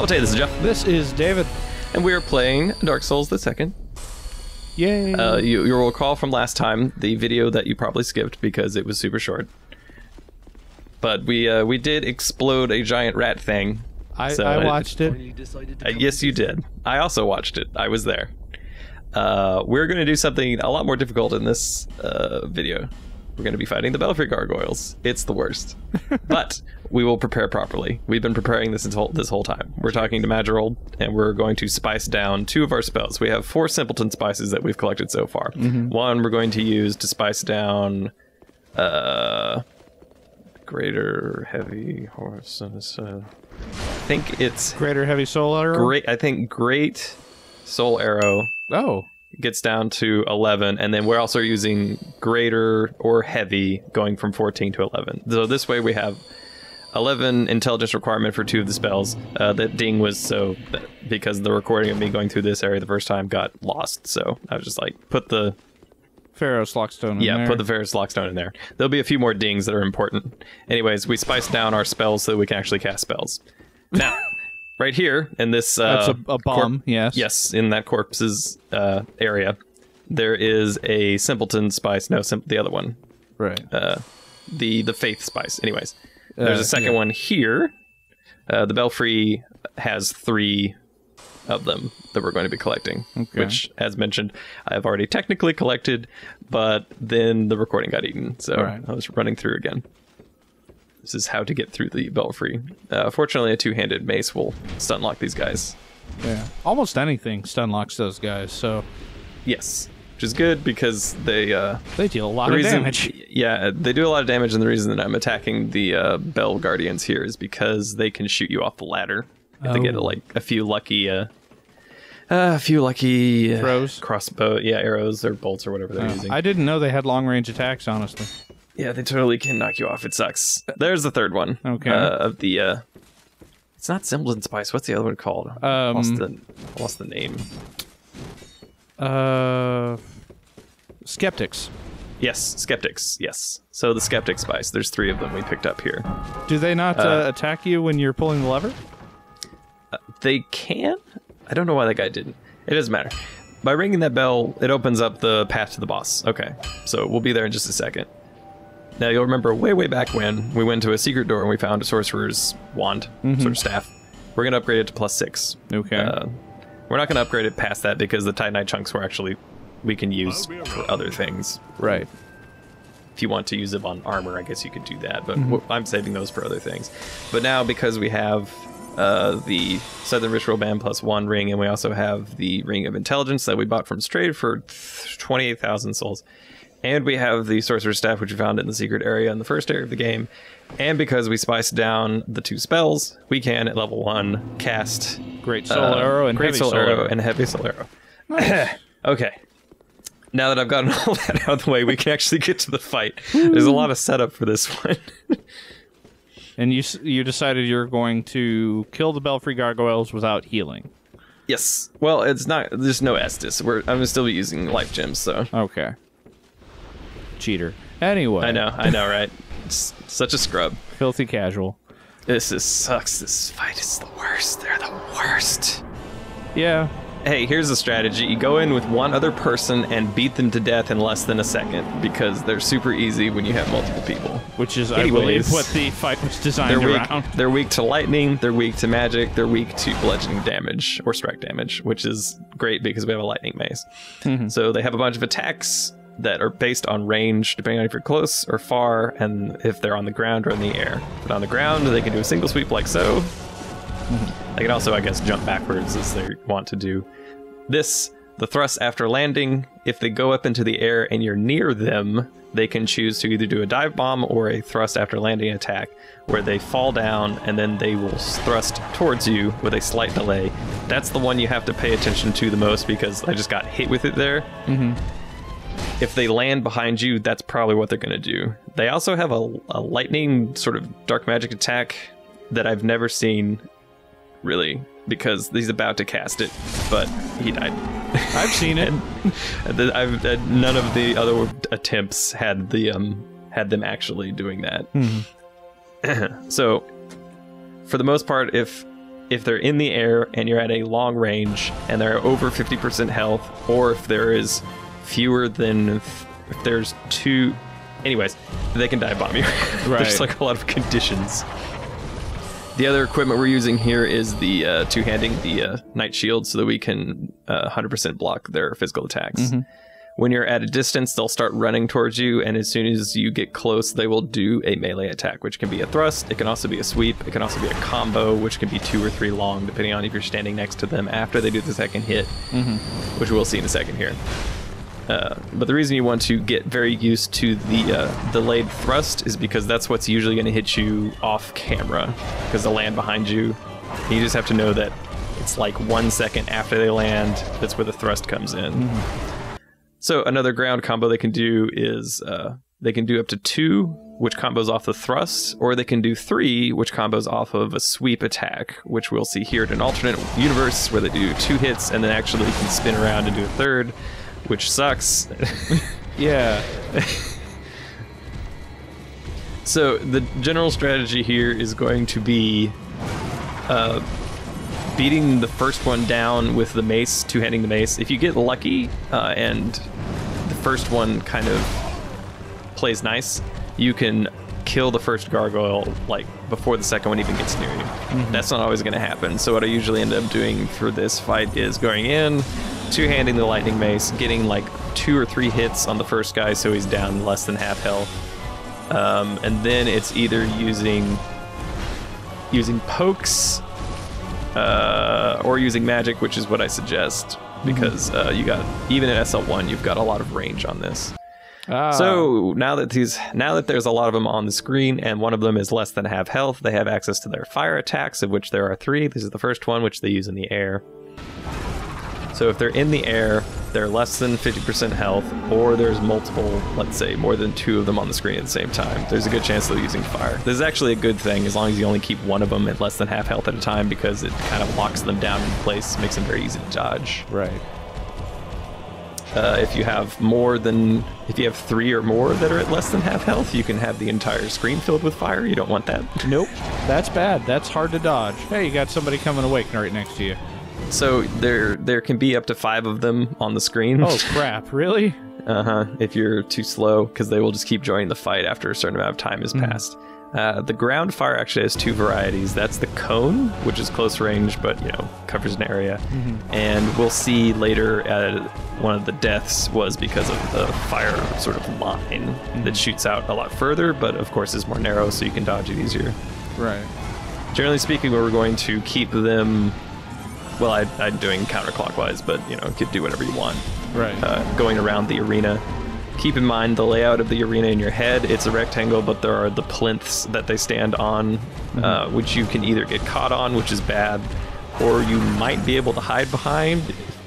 Salvatore, this is Jeff, This is David. and we are playing Dark Souls the Second. Yay. Uh, you, you'll recall from last time the video that you probably skipped because it was super short. But we uh, we did explode a giant rat thing. I, so I it- watched it. Uh, yes, you did. I also watched it. I was there. Uh, we're going to do something a lot more difficult in this uh, video. We're going to be fighting the Belfry Gargoyles. It's the worst, but we will prepare properly. We've been preparing this whole this whole time. We're talking to Magerold, and we're going to spice down two of our spells. We have four Simpleton spices that we've collected so far. One we're going to use to spice down uh, greater heavy horse. Uh, I think it's Greater Heavy Soul Arrow. great i think great soul arrow Oh. Gets down to 11 and then we're also using greater or heavy going from 14 to 11 so this way we have 11 intelligence requirement for two of the spells uh, that ding was so because the recording of me going through this area the first time got lost. So i was just like put the Pharros' Lockstone in yeah there. put the Pharros lockstone in there. There'll be a few more dings that are important. Anyways we spiced down our spells so that we can actually cast spells. Now right here in this uh, That's a, a bomb, yes. Yes, in that corpse's uh, area, there is a simpleton spice. No, sim- the other one, Right. the the faith spice. Anyways, there's Uh, a second yeah. one here. Uh, the belfry has three of them that we're going to be collecting. Okay. Which, as mentioned, I've already technically collected, but then the recording got eaten, so Right. I was running through again. This is how to get through the belfry. Uh, fortunately, a two-handed mace will stun lock these guys. yeah. Almost anything stun locks those guys, so Yes, which is good because they uh, they deal a lot of reason, damage. Yeah, they do a lot of damage, and the reason that I'm attacking the uh, Bell Guardians here is because they can shoot you off the ladder. If they get Oh. like a few lucky, uh, uh, a few lucky uh, Throws? crossbow, yeah, arrows or bolts or whatever they're Oh, using. I didn't know they had long range attacks, honestly. Yeah, they totally can knock you off. It sucks. There's the third one. Okay. Uh, of the, uh, it's not Simpleton Spice. What's the other one called? Um, lost the, lost the name. Uh, skeptics. Yes, Skeptics. Yes. So the Skeptic Spice. There's three of them we picked up here. Do they not uh, attack you when you're pulling the lever? They can. I don't know why that guy didn't. It doesn't matter. By ringing that bell, it opens up the path to the boss. Okay, so we'll be there in just a second. Now you'll remember way, way back when we went to a secret door and we found a sorcerer's wand, sort of staff. We're gonna upgrade it to plus six. Okay. Uh, we're not gonna upgrade it past that because the Titanite chunks were actually we can use for other things. right. If you want to use it on armor, I guess you could do that, but I'm saving those for other things. But now, because we have uh, the Southern Ritual Band plus one ring, and we also have the Ring of Intelligence that we bought from Straid for 28,000 souls, and we have the Sorcerer's Staff, which we found in the secret area in the first area of the game, and because we spiced down the two spells, we can, at level one, cast Great soul uh, arrow and Great heavy Soul, soul arrow, and Heavy Soul Arrow. okay. Now that I've gotten all that out of the way, we can actually get to the fight. There's a lot of setup for this one. And you you decided you're going to kill the Belfry gargoyles without healing. yes. Well, it's not. There's no Estus. We're. I'm still be using life gems, so Okay. Cheater. Anyway. I know. I know, right? It's such a scrub. Filthy casual. This is sucks. This fight is the worst. They're the worst. Yeah. Hey, here's a strategy. You go in with one other person and beat them to death in less than a second because they're super easy when you have multiple people. Which is, I believe, what the fight was designed They're weak. around. They're weak to lightning. They're weak to magic. They're weak to bludgeoning damage or strike damage, which is great because we have a lightning mace. Mm-hmm. So they have a bunch of attacks that are based on range, depending on if you're close or far, and if they're on the ground or in the air. But on the ground, they can do a single sweep like so. Mm-hmm. They can also, I guess, jump backwards as they want to do. This, the thrust after landing, if they go up into the air and you're near them, they can choose to either do a dive bomb or a thrust after landing attack, where they fall down and then they will thrust towards you with a slight delay. That's the one you have to pay attention to the most because I just got hit with it there. Mm-hmm. If they land behind you, that's probably what they're going to do. They also have a, a lightning sort of dark magic attack that I've never seen really because he's about to cast it, but he died. I've seen it. And I've, uh, none of the other attempts had the um had them actually doing that. so, for the most part, if if they're in the air and you're at a long range and they're over 50% health, or if there is fewer than if there's two. Anyways, they can dive bomb you. Right. There's like a lot of conditions. The other equipment we're using here is the uh, two-handing the uh, Knight Shield, so that we can uh, 100% block their physical attacks. When you're at a distance, they'll start running towards you, and as soon as you get close, they will do a melee attack, which can be a thrust. It can also be a sweep. It can also be a combo, which can be two or three long, depending on if you're standing next to them after they do the second hit, which we'll see in a second here. Uh, but the reason you want to get very used to the uh, delayed thrust is because that's what's usually going to hit you off camera because they'll land behind you. And you just have to know that it's like one second after they land. That's where the thrust comes in. So another ground combo they can do is uh, they can do up to two, which combos off the thrust, or they can do three, which combos off of a sweep attack, which we'll see here in an alternate universe where they do two hits and then actually can spin around and do a third, which sucks. Yeah. So the general strategy here is going to be uh, beating the first one down with the mace, two-handing the mace. If you get lucky uh, and the first one kind of plays nice, you can kill the first gargoyle like before the second one even gets near you. That's not always going to happen. So what I usually end up doing for this fight is going in, two-handing the lightning mace, getting like two or three hits on the first guy so he's down less than half health um, and then it's either using using pokes uh, or using magic, which is what I suggest because uh, you got even at SL1 you've got a lot of range on this. Ah, So now that these now that there's a lot of them on the screen and one of them is less than half health, they have access to their fire attacks, of which there are three. This is the first one, which they use in the air. So if they're in the air, they're less than 50% health, or there's multiple, let's say, more than two of them on the screen at the same time. There's a good chance they're using fire. This is actually a good thing as long as you only keep one of them at less than half health at a time because it kind of locks them down in place, makes them very easy to dodge. right. Uh, if you have more than, if you have three or more that are at less than half health, you can have the entire screen filled with fire. You don't want that. Nope. That's bad. That's hard to dodge. Hey, you got somebody coming awake right next to you. So there, there can be up to five of them on the screen. Oh crap! Really? Uh huh. If you're too slow, because they will just keep joining the fight after a certain amount of time has passed. Uh, the ground fire actually has two varieties. That's the cone, which is close range, but you know covers an area. And we'll see later. Uh, one of the deaths was because of the fire sort of line that shoots out a lot further, but of course is more narrow, so you can dodge it easier. Right. Generally speaking, we're going to keep them. Well, I, I'm doing counterclockwise, but you know, you could do whatever you want Right. uh, going around the arena. Keep in mind the layout of the arena in your head. It's a rectangle, but there are the plinths that they stand on, uh, which you can either get caught on, which is bad, or you might be able to hide behind.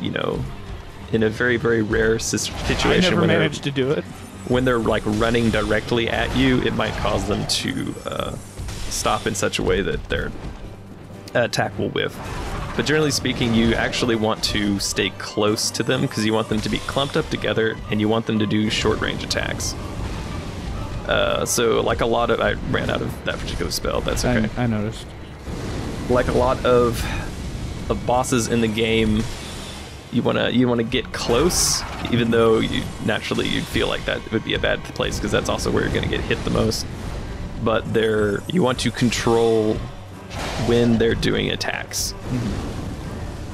You know, in a very very rare sis- I situation never when they're managed to do it. when they're like running directly at you, it might cause them to uh, stop in such a way that their attack will whiff. But generally speaking, you actually want to stay close to them because you want them to be clumped up together and you want them to do short range attacks. Uh, so, like a lot of, I ran out of that particular spell. That's okay I, I noticed. like a lot of of bosses in the game you want to you want to get close even though you naturally you'd feel like that would be a bad place because that's also where you're going to get hit the most but they're you want to control when they're doing attacks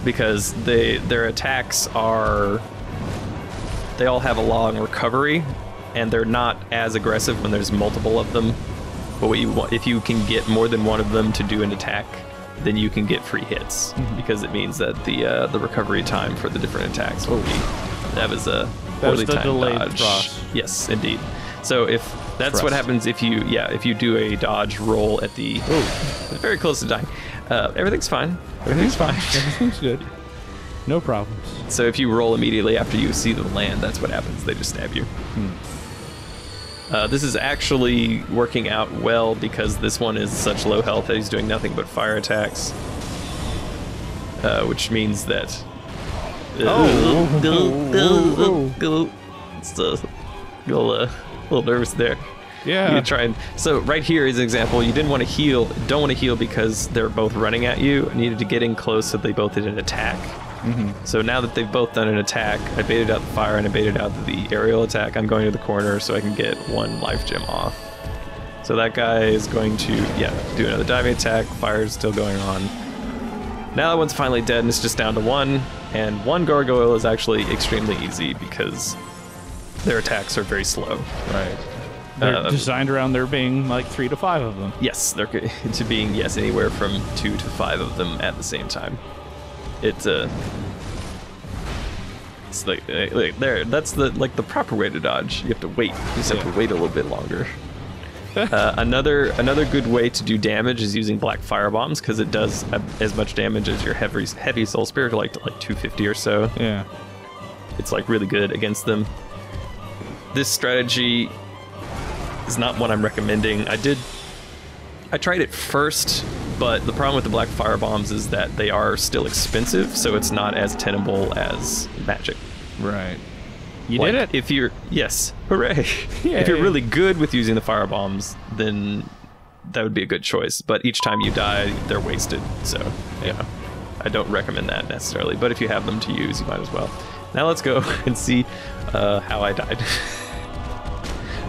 because they their attacks are they all have a long recovery and they're not as aggressive when there's multiple of them but what you want if you can get more than one of them to do an attack then you can get free hits because it means that the uh, the recovery time for the different attacks will be that was a That was the delayed dodge. thrust. Yes, indeed. So if that's what happens if you yeah if you do a dodge roll at the very close to dying, uh, everything's fine. Everything's fine. Everything's good. No problems. So if you roll immediately after you see them land, that's what happens. They just stab you. Uh, this is actually working out well because this one is such low health that he's doing nothing but fire attacks. Uh, which means that. Oh. It's a little, uh, little nervous there. Yeah. You try and so right here is an example. You didn't want to heal, don't want to heal because they're both running at you. I needed to get in close so they both did an attack. Mm-hmm. So now that they've both done an attack, I baited out the fire and I baited out the aerial attack. I'm going to the corner so I can get one life gem off. So that guy is going to, yeah, do another diving attack. Fire's still going on. Now that one's finally dead and it's just down to one. And one gargoyle is actually extremely easy because their attacks are very slow. Right. They're Uh, designed around there being like three to five of them. Yes, they're to being yes anywhere from two to five of them at the same time. It's uh, it's like, uh, like there. That's the like the proper way to dodge. You have to wait. You just have to wait a little bit longer. uh, another another good way to do damage is using black fire bombs because it does as much damage as your heavy heavy soul spirit, like like 250 or so Yeah. it's like really good against them. This strategy is not what I'm recommending. I did I tried it first, but the problem with the black fire bombs is that they are still expensive, so it's not as tenable as magic. Right. You Like, did it. If you're yes, hooray. if you're really good with using the fire bombs, then that would be a good choice. But each time you die, they're wasted. So yeah, I don't recommend that necessarily. But if you have them to use, you might as well. Now let's go and see uh, how I died.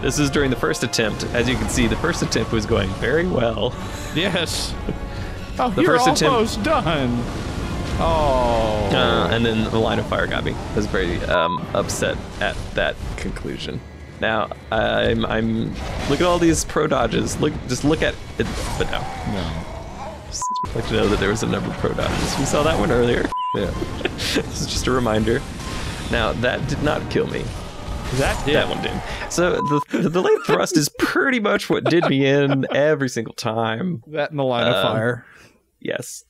this is during the first attempt. As you can see, the first attempt was going very well. Yes. Oh, The you're first attempt- almost done. Oh. Uh, and then the line of fire got me. I was very um, upset at that conclusion. Now I'm I'm look at all these pro dodges. Look just look at it, but no. no. Just like to know that there was a number of pro dodges. We saw that one earlier. Yeah. this is just a reminder. Now that did not kill me. That did. That one did. So the the delayed thrust is pretty much what did me in every single time. That in the line of Um, fire. Yes.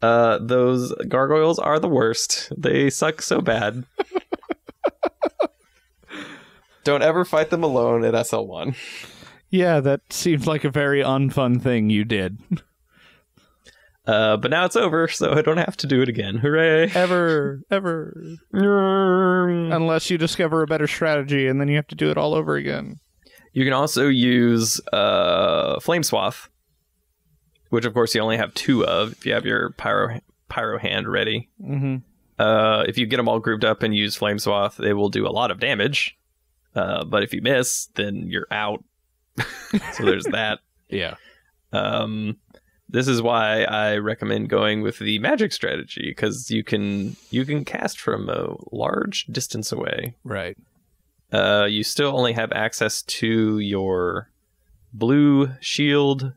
Uh, those gargoyles are the worst. They suck so bad. Don't ever fight them alone at SL1. Yeah, that seems like a very unfun thing you did. Uh, but now it's over, so I don't have to do it again. Hooray! Ever, ever. Unless you discover a better strategy and then you have to do it all over again. You can also use uh, Flame Swath, which of course you only have two of if you have your pyro pyro hand ready. Mm-hmm. Uh, if you get them all grouped up and use Flame Swath, they will do a lot of damage. Uh, but if you miss, then you're out. so there's that. Yeah. Um, this is why I recommend going with the magic strategy because you can you can cast from a large distance away. Right. Uh, you still only have access to your blue shield,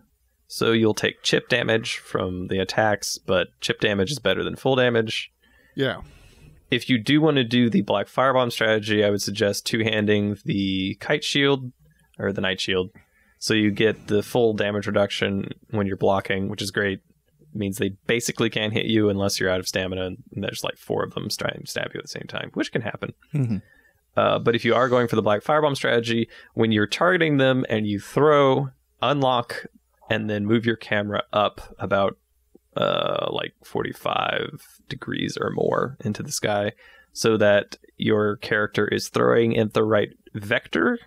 so you'll take chip damage from the attacks, but chip damage is better than full damage. Yeah. If you do want to do the black firebomb strategy, I would suggest two handing the kite shield or the Knight Shield. So you get the full damage reduction when you're blocking, which is great. It means they basically can't hit you unless you're out of stamina, and there's like four of them trying to stab you at the same time, which can happen. Mhm. Uh, but if you are going for the black firebomb strategy, when you're targeting them and you throw, unlock, and then move your camera up about uh, like 45 degrees or more into the sky, so that your character is throwing at the right vector,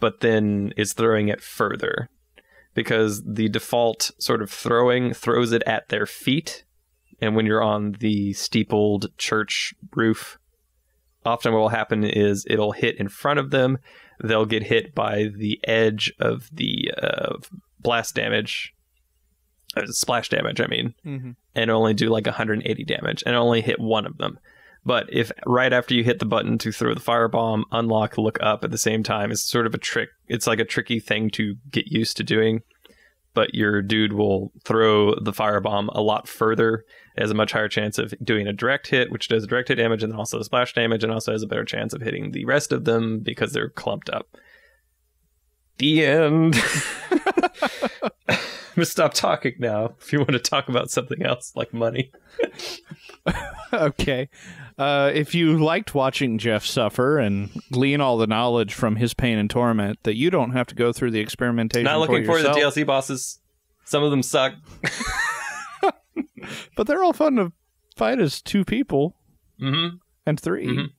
but then is throwing it further. Because the default sort of throwing throws it at their feet. And when you're on the steepled church roof, often what will happen is it'll hit in front of them. They'll get hit by the edge of the uh, blast damage, uh, splash damage, I mean, Mm-hmm. and only do like 180 damage and only hit one of them. But if right after you hit the button to throw the firebomb, unlock, look up at the same time, it's sort of a trick. It's like a tricky thing to get used to doing. But your dude will throw the firebomb a lot further. Has a much higher chance of doing a direct hit, which does direct hit damage and then also splash damage, and also has a better chance of hitting the rest of them because they're clumped up. The end. I'm gonna stop talking now. If you want to talk about something else like money. okay. Uh, if you liked watching Jeff suffer and glean all the knowledge from his pain and torment, that you don't have to go through the experimentation. Not looking for for the DLC bosses. Some of them suck. but they're all fun to fight as two people Mm-hmm. and 3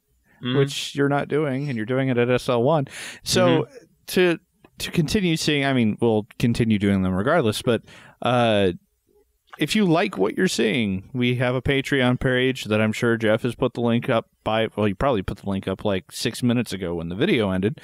Mhm. which you're not doing, and you're doing it at SL1. So to to continue seeing, I mean, we'll continue doing them regardless, but uh, if you like what you're seeing, we have a Patreon page that I'm sure Jeff has put the link up by. Well, he probably put the link up like six minutes ago when the video ended.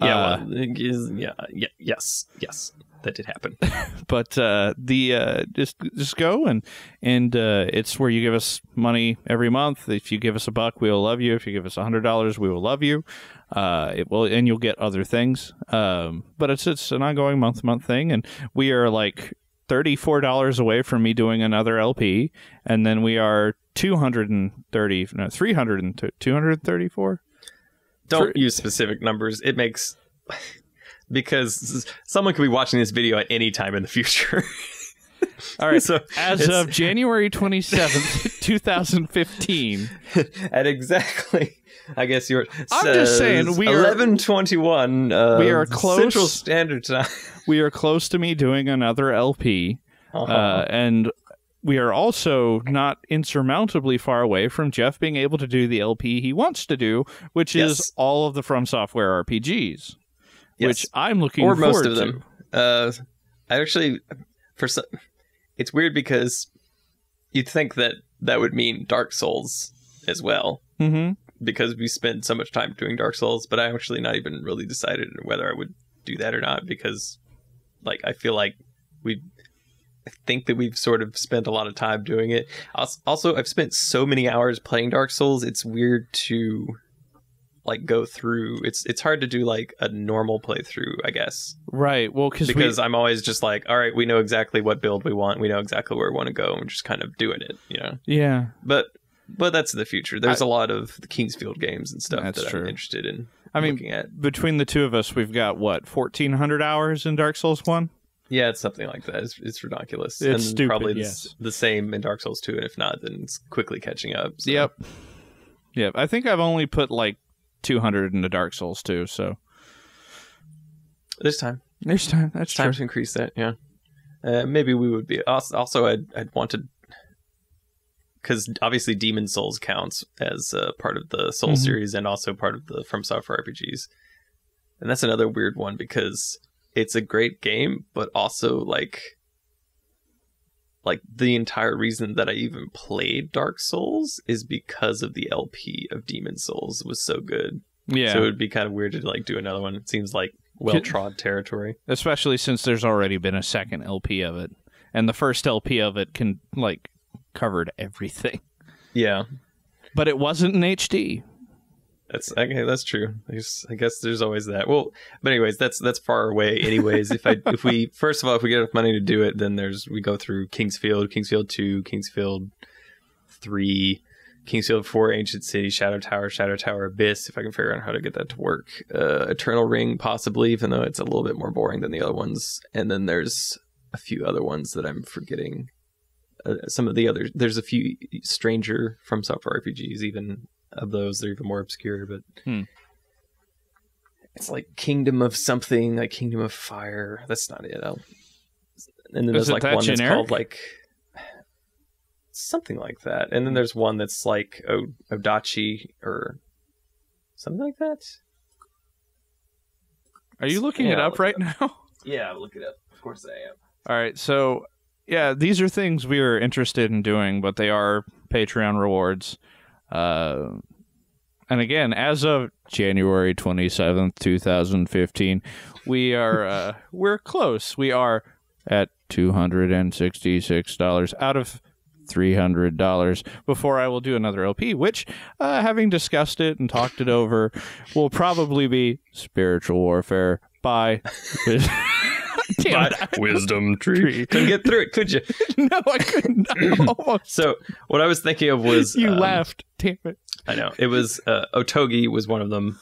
Yeah, Uh, well, is- yeah, yeah, yes, yes, that did happen. but uh, the uh, just just go and and uh, it's where you give us money every month. If you give us a buck, we will love you. If you give us a hundred dollars, we will love you. Uh, it will, and you'll get other things. Um, but it's it's an ongoing month month thing, and we are like thirty four dollars away from me doing another LP, and then we are two hundred and thirty no three hundred and two hundred thirty four. Don't For- use specific numbers. It makes because someone could be watching this video at any time in the future. All right. so As of January twenty seventh, two thousand fifteen. at exactly, I guess you're. I'm just saying, we are- eleven twenty one. Uh, we are close. Central Standard Time. we are close to me doing another LP, Uh-huh. uh, and we are also not insurmountably far away from Jeff being able to do the LP he wants to do, which Yes. is all of the From Software RPGs, Yes. which I'm looking or forward most of to. them. Uh, I actually, for some, it's weird because you'd think that that would mean Dark Souls as well hmm because we spend so much time doing Dark Souls. But I'm actually not even really decided whether I would do that or not because, like, I feel like we. I think that we've sort of spent a lot of time doing it. Also, I've spent so many hours playing Dark Souls. It's weird to like go through. It's it's hard to do like a normal playthrough, I guess Right. Well, cause because we, I'm always just like, all right, we know exactly what build we want, we know exactly where we want to go, and we're just kind of doing it, you know. yeah, But but that's the future. There's a lot of the King's Field games and stuff that true. I'm interested in. I mean, looking at between the two of us, we've got what fourteen hundred hours in Dark Souls One. yeah, it's something like that. It's, it's ridiculous. It's and stupid, Probably the, yes. the same in Dark Souls 2, and if not, then it's quickly catching up. so- Yep. Yep. I think I've only put like two hundred into Dark Souls too. So this time. there's time. That's It's time to increase that. Yeah. Uh, maybe we would be. Also, also I'd I'd wanted because obviously Demon Souls counts as uh, part of the Soul Mhm. series and also part of the From Software RPGs, and that's another weird one because it's a great game, but also like like the entire reason that I even played Dark Souls is because of the LP of Demon Souls was so good. Yeah. So it would be kind of weird to like do another one. It seems like well trod territory. especially since there's already been a second LP of it, and the first LP of it can like covered everything, Yeah. but it wasn't in HD. That's okay. That's true. There's, I guess there's always that. Well, but anyways, that's that's far away. Anyways, if I if we first of all if we get enough money to do it, then there's we go through King's Field, Kingsfield two, King's Field three, King's Field four, Ancient City, Shadow Tower, Shadow Tower Abyss. If I can figure out how to get that to work, uh, Eternal Ring possibly, even though it's a little bit more boring than the other ones. And then there's a few other ones that I'm forgetting. Uh, some of the other there's a few stranger from software RPGs, even of those. They're even more obscure but Hmm. it's like kingdom of something like kingdom of fire. That's not it. I'll... and then Is there's like that one that's called like something like that. And then there's one that's like o- Otogi or something like that. Are you looking it up look right it now? yeah I'll look it up. Of course i am. All right, so yeah, these are things we are interested in doing, but they are Patreon rewards. Uh, and again, as of January twenty seventh, two thousand fifteen, we are uh, we're close. We are at two hundred and sixty six dollars out of three hundred dollars before I will do another LP, which, uh, having discussed it and talked it over, will probably be Spiritual Warfare by. Damn it, wisdom tree. Tree. couldn't get through it could you no, I couldn't. I almost. so what i was thinking of was You um, laughed. Damn it. I know it was uh, Otogi was one of them.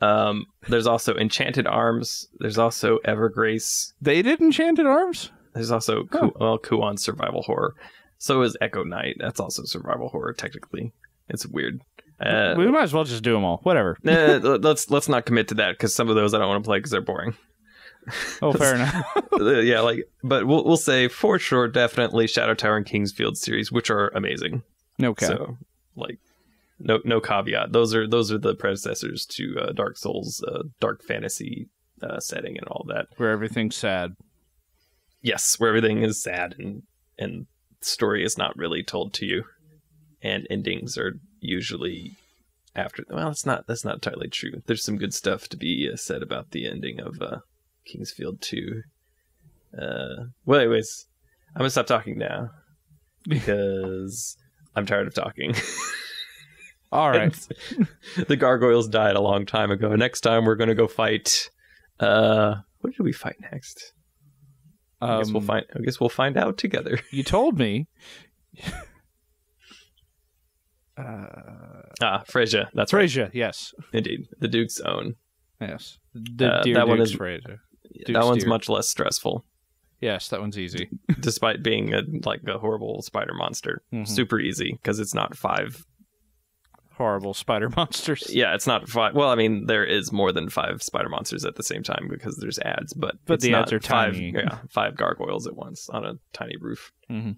Um, there's also Enchanted Arms. There's also Evergrace. They did Enchanted Arms? There's also Ku- well, Kuon's survival horror. So is Echo Night. That's also survival horror technically. It's weird. Uh, we might as well just do them all. Whatever. nah, let's let's not commit to that because some of those I don't want to play because they're boring. Oh, fair enough. Yeah, like, but we'll we'll say for sure, definitely Shadow Tower and King's Field series, which are amazing. No, okay. So, like, no no caveat. Those are those are the predecessors to uh, Dark Souls, uh, dark fantasy uh, setting and all that. Where everything's sad. Yes, where everything is sad and and story is not really told to you, and endings are usually after. Well, that's not. That's not entirely true. There's some good stuff to be uh, said about the ending of uh, King's Field Two. Uh, well, anyways, I'm gonna stop talking now because I'm tired of talking. All right. the gargoyles died a long time ago. Next time we're gonna go fight. Uh, what did we fight next? I guess we'll Um, find. I guess we'll find out together. You told me. uh, Ah, Freja. That's right. Yes, Indeed, the Duke's own. yes. The Uh, dear that one Duke's is- Frasier. That one's much less stressful, Yes, that one's easy. despite being a like a horrible spider monster. Mhm. Super easy because it's not five. Horrible spider monsters. Yeah, it's not five. Well, I mean, there is more than five spider monsters at the same time because there's ads, but But the ads are five, tiny. Yeah, five gargoyles at once on a tiny roof. Mhm.